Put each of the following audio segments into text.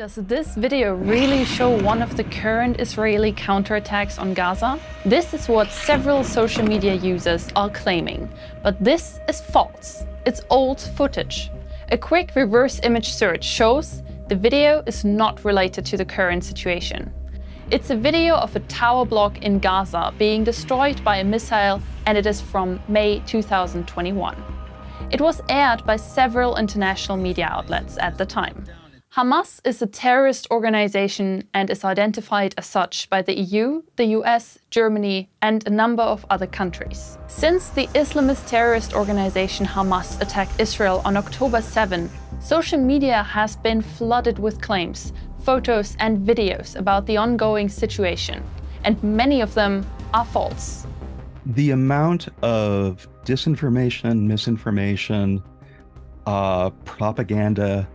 Does this video really show one of the current Israeli counterattacks on Gaza? This is what several social media users are claiming, but this is false. It's old footage. A quick reverse image search shows the video is not related to the current situation. It's a video of a tower block in Gaza being destroyed by a missile and it is from May 2021. It was aired by several international media outlets at the time. Hamas is a terrorist organization and is identified as such by the EU, the US, Germany, and a number of other countries. Since the Islamist terrorist organization Hamas attacked Israel on October 7, social media has been flooded with claims, photos, and videos about the ongoing situation, and many of them are false. The amount of disinformation, misinformation, uh, propaganda,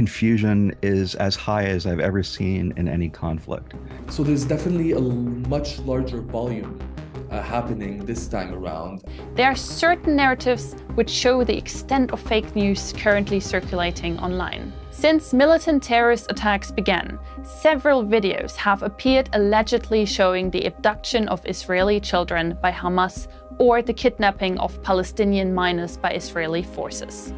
confusion is as high as I've ever seen in any conflict. So there's definitely a much larger volume uh, happening this time around. There are certain narratives which show the extent of fake news currently circulating online. Since militant terrorist attacks began, several videos have appeared allegedly showing the abduction of Israeli children by Hamas or the kidnapping of Palestinian minors by Israeli forces.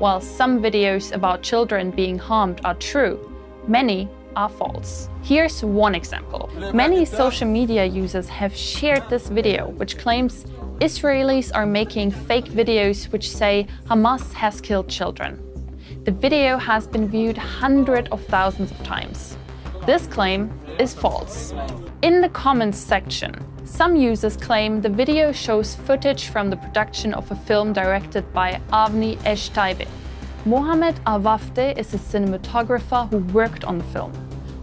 While some videos about children being harmed are true, many are false. Here's one example. Many social media users have shared this video, which claims Israelis are making fake videos which say Hamas has killed children. The video has been viewed hundreds of thousands of times. This claim is false. In the comments section, some users claim the video shows footage from the production of a film directed by Avni Eshtaibe. Mohamed Awafde is a cinematographer who worked on the film.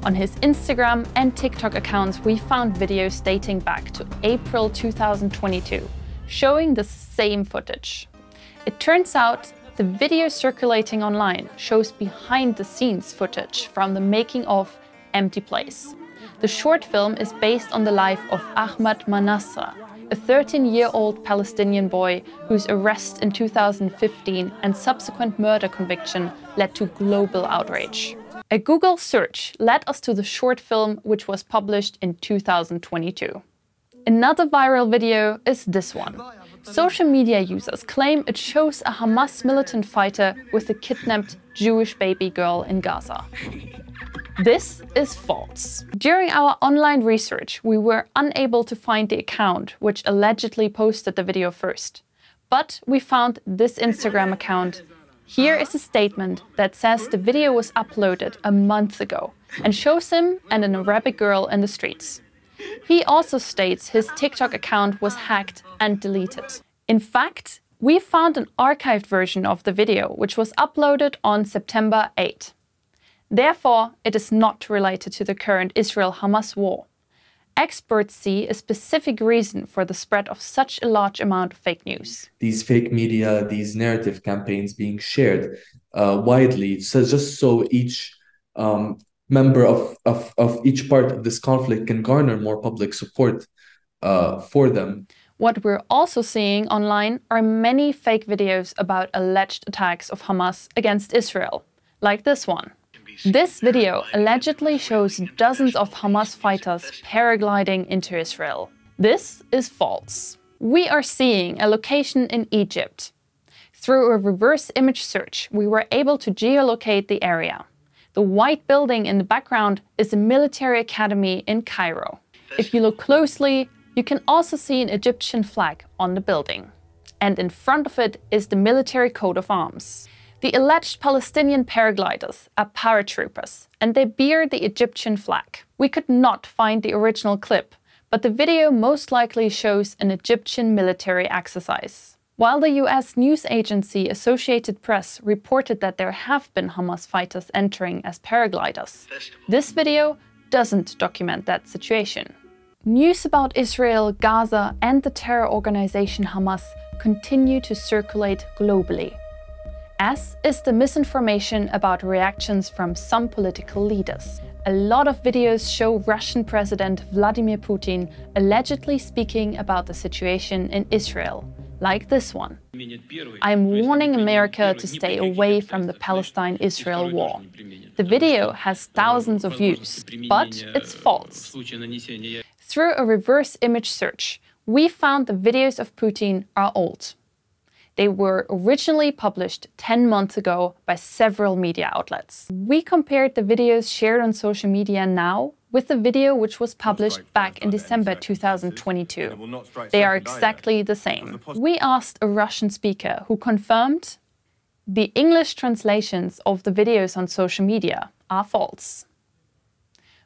On his Instagram and TikTok accounts, we found videos dating back to April 2022, showing the same footage. It turns out the video circulating online shows behind the scenes footage from the making of Empty Place. The short film is based on the life of Ahmad Manasra, a 13-year-old Palestinian boy whose arrest in 2015 and subsequent murder conviction led to global outrage. A Google search led us to the short film which was published in 2022. Another viral video is this one. Social media users claim it shows a Hamas militant fighter with a kidnapped Jewish baby girl in Gaza. This is false. During our online research, we were unable to find the account which allegedly posted the video first. But we found this Instagram account. Here is a statement that says the video was uploaded a month ago and shows him and an Arabic girl in the streets. He also states his TikTok account was hacked and deleted. In fact, we found an archived version of the video, which was uploaded on September 8. Therefore, it is not related to the current Israel-Hamas war. Experts see a specific reason for the spread of such a large amount of fake news. These fake media, these narrative campaigns being shared uh, widely, so just so each um, member of, of, of each part of this conflict can garner more public support uh, for them. What we're also seeing online are many fake videos about alleged attacks of Hamas against Israel, like this one. This video allegedly shows dozens of Hamas fighters paragliding into Israel. This is false. We are seeing a location in Egypt. Through a reverse image search, we were able to geolocate the area. The white building in the background is a military academy in Cairo. If you look closely, you can also see an Egyptian flag on the building. And in front of it is the military coat of arms. The alleged Palestinian paragliders are paratroopers, and they bear the Egyptian flag. We could not find the original clip, but the video most likely shows an Egyptian military exercise. While the US news agency Associated Press reported that there have been Hamas fighters entering as paragliders, this video doesn't document that situation. News about Israel, Gaza, and the terror organization Hamas continue to circulate globally as is the misinformation about reactions from some political leaders. A lot of videos show Russian President Vladimir Putin allegedly speaking about the situation in Israel, like this one. I am warning America to stay away from the Palestine Israel war. The video has thousands of views, but it's false. Through a reverse image search, we found the videos of Putin are old. They were originally published 10 months ago by several media outlets. We compared the videos shared on social media now with the video which was published back in December 2022. They are exactly the same. We asked a Russian speaker who confirmed the English translations of the videos on social media are false.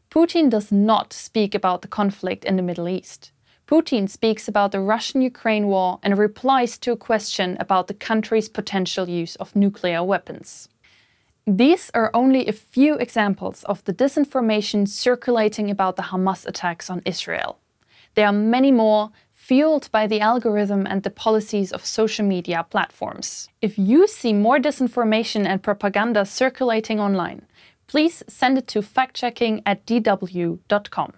Putin does not speak about the conflict in the Middle East. Putin speaks about the Russian Ukraine war and replies to a question about the country's potential use of nuclear weapons. These are only a few examples of the disinformation circulating about the Hamas attacks on Israel. There are many more, fueled by the algorithm and the policies of social media platforms. If you see more disinformation and propaganda circulating online, please send it to factchecking at dw.com.